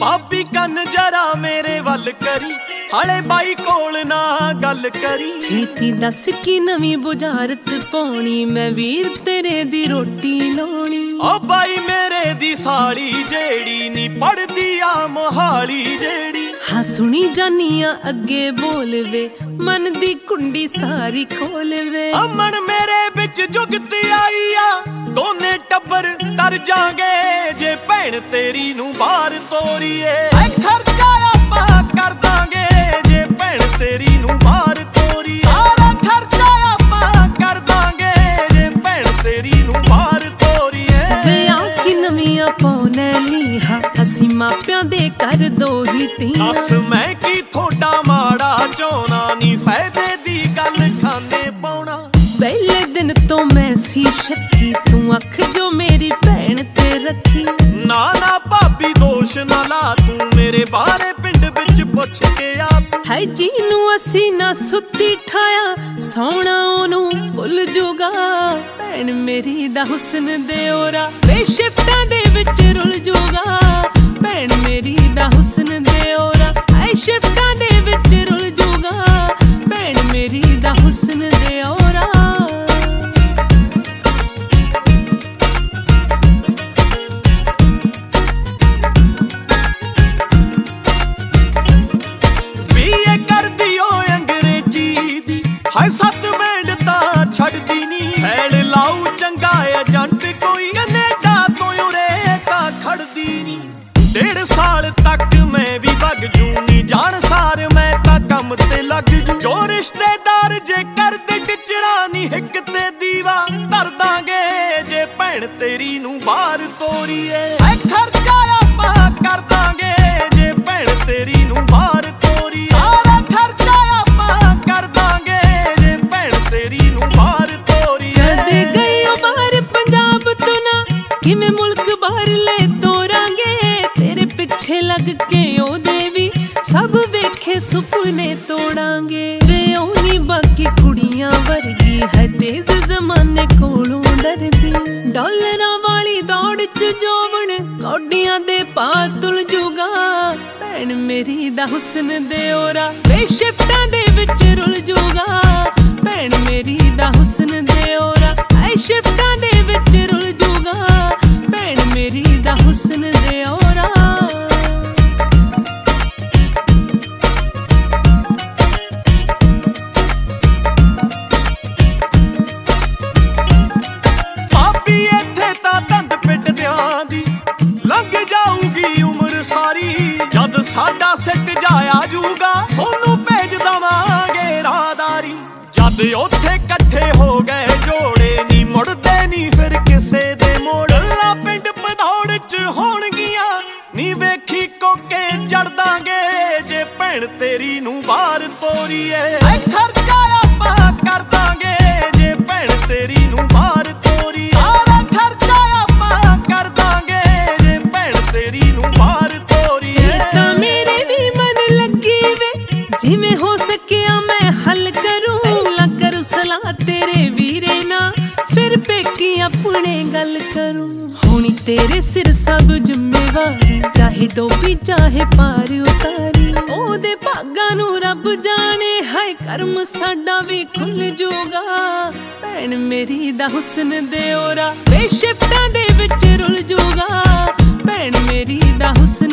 ਪਾਪੀ ਕੰਨ ਜਰਾ ਮੇਰੇ ਵੱਲ ਕਰੀ ਹਲੇ ਬਾਈ ਕੋਲ ਨਾ ਗੱਲ ਕਰੀ। ਛੇਤੀ ਦੱਸ ਕੀ ਨਵੀਂ ਬੁਝਾਰਤ ਪਾਉਣੀ ਮੈਂ ਵੀਰ ਤੇਰੇ ਦੀ ਰੋਟੀ ਲਾਉਣੀ। ਓ ਬਾਈ ਮੇਰੇ ਦੀ ਸਾਲੀ ਜਿਹੜੀ ਨੀ ਪੜਦੀ ਆ ਮੋਹਾਲੀ ਜਿਹੜੀ ਹਾਂ ਸੁਣੀ ਜਾਨੀਆਂ, ਅੱਗੇ ਬੋਲਵੇ। ਮਨ ਦੀ ਕੁੰਡੀ ਸਾਰੀ ਖੋਲਵੇ। ਅਮਨ ਮੇਰੇ ਵਿੱਚ ਜੁਗਤ ਆਈ ਆ, ਦੋਨੇ ਟੱਬਰ ਤਰ ਜਾਗੇ। ਜੇ ਭੈਣ ਤੇਰੀ ਨੂੰ ਬਾਹਰ ਤੋਰੀਏ ਪਾਉਣੇ ਲੀਹਾ ਅਸੀਂ ਮਾਪਿਆਂ ਦੇ ਕਰ ਦੋ ਹੀ ਤੀ ਦੱਸ ਮੈਂ ਕੀ ਥੋੜਾ ਮਾੜਾ ਚਾਹਣਾ ਨਹੀਂ ਫਾਇਦੇ ਦੀ ਗੱਲ ਖਾਂਦੇ ਪਾਉਣਾ। ਪਹਿਲੇ ਦਿਨ ਤੋਂ ਮੈਂ ਸੀ ਸ਼ੱਕੀ। ਤੂੰ ਅੱਖ ਜੋ ਮੇਰੀ ਭੈਣ ਤੇ ਰੱਖੀ। ਨਾ ਨਾ ਭਾਬੀ ਦੋਸ਼ ਨਾ ਲਾ। ਤੂੰ ਮੇਰੇ ਬਾਰੇ ਪਿੰਡ ਵਿੱਚ ਪੁੱਛ ਕੇ ਆ। ਹੈ ਜਿਹਨੂੰ ਅਸੀਂ ਨਾ ਸੁੱਤੀ ਠਾਇਆ ਸੌਣਾ ਉਹਨੂੰ ਭੁੱਲ ਜੂਗਾ। ਭੈਣ ਮੇਰੀ ਦਾ ਹੁਸਨ ਦੇ ਓਰਾ ਵੇ ਸ਼ਿਫਟਾਂ ਦੇ ਵਿੱਚ ਰੁੱਲ ਜੂਗਾ। ਭੈਣ ਮੇਰੀ ਦਾ ਹੁਸਨ ਦੇ ਓਰਾ ਛੱਡਦੀ ਨਹੀਂ ਫੈਲ ਲਾਉ ਚੰਗਾ ਏਜੰਟ, ਕੋਈ ਕੈਨੇਡਾ ਤੋਂ ਉਰੇ ਤਾਂ ਖੜਦੀ ਨਹੀਂ ਡੇਢ ਸਾਲ ਤੱਕ ਮੈਂ ਵੀ ਵਗ ਜੂ ਨਹੀਂ ਜਾਣ ਸਾਰ ਮੈਂ ਤਾਂ ਕੰਮ ਤੇ ਲੱਗ ਜੂ। ਜੋ ਰਿਸ਼ਤੇਦਾਰ ਜੇ ਕਰਦੇ ਟਿਚਰਾ ਨਹੀਂ ਹਿੱਕ ਤੇ ਦੀਵਾ ਧਰ ਦਾਂਗੇ। ਜੇ ਭੈਣ ਤੇਰੀ ਨੂੰ ਬਾਹਰ ਤੋਰੀਏ। ਕਿਵੇਂ ਮੁਲਕ ਤੇਰੇ ਪਿੱਛੇ ਲੱਗ ਕੇ ਉਹਦੇ ਵੀ ਸਭ ਵੇਖੇ, ਸੁਪਨੇ ਤੋੜਾਂਗੇ। ਵੇ ਉਹ ਨੀ ਬਾਕੀ ਕੁੜੀਆਂ ਵਰਗੀ ਹੈ ਤੇਜ਼ ਜ਼ਮਾਨੇ ਕੋਲੋਂ ਡਰਦੀ। ਡਾਲਰਾਂ ਵਾਲੀ ਦੌੜ ਚ ਜੋਵਣ, ਕੌਡੀਆਂ ਦੇ ਪਾ ਤੁਲ ਜੂਗਾ। ਭੈਣ ਮੇਰੀ ਦਾ ਹੁਸਨ ਦੇ ਓਰਾ ਵੇ ਸ਼ਿਫਟਾਂ ਦੇ ਵਿੱਚ ਰੁਲ ਜੂਗਾ। ਭੈਣ ਮੇਰੀ ਦਾ ਹੁਸਨ ਦੇ ਓਰਾ ਜਦ ਉੱਥੇ ਇਕੱਠੇ ਹੋ ਗਏ, ਜੋੜੇ ਨਹੀਂ ਮੁੜਦੇ ਨਹੀਂ ਫਿਰ ਕਿਸੇ ਦੇ ਮੋੜ। ਲਾ ਪਿੰਡ ਪਧੌੜ ਚ ਹੋਣਗੀਆਂ, ਨੀ ਵੇਖੀ ਕੋਕੇ ਜੜ ਜੇ ਭੈਣ ਤੇਰੀ ਨੂੰ ਬਾਹਰ ਤੋਰੀਏ ਐ ਖਰਚਾ ਆਪਾਂ ਕਰ ਦਾਂਗੇ। ਜੇ ਭੈਣ ਤੇਰੀ ਨੂੰ ਬਾਹਰ ਤੋਰੀਏ, ਸਾਰਾ ਖਰਚਾ ਆਪਾਂ ਕਰ ਦਾਂਗੇ। ਜੇ ਭੈਣ ਤੇਰੀ ਨੂੰ ਬਾਹਰ ਤੋਰੀਏ। ਤਾਂ ਮੇਰੇ ਵੀ ਮਨ ਲੱਗੀ ਵੇ, ਜਿਵੇਂ ਹੋ ਸਕਿਆ ਮੈਂ ਹੱਲ ਕਰੂੰ ਤੇਰੇ ਵੀਰੇ ਨਾ, ਫਿਰ ਪੇਕੀ ਆਪਣੇ ਗੱਲ ਕਰੂੰ। ਹੋਣੀ ਤੇਰੇ ਸਿਰ ਸਭ ਜ਼ਿੰਮੇਵਾਰੀ, ਚਾਹੇ ਡੋਬੀ, ਚਾਹੇ ਪਾਰ ਉਤਾਰੀ। ਉਹਦੇ ਭਾਗਾਂ ਨੂੰ ਰੱਬ ਜਾਣੇ, ਹਾਏ ਕਰਮ ਸਾਡਾ ਵੀ ਖੁੱਲ ਜੂਗਾ। ਭੈਣ ਮੇਰੀ ਦਾ ਹੁਸਨ ਦੇ ਓਰਾ ਵੇ ਸ਼ਿਫਟਾਂ ਦੇ ਵਿੱਚ ਰੁੱਲ ਜੂਗਾ। ਭੈਣ ਮੇਰੀ ਦਾ ਹੁਸਨ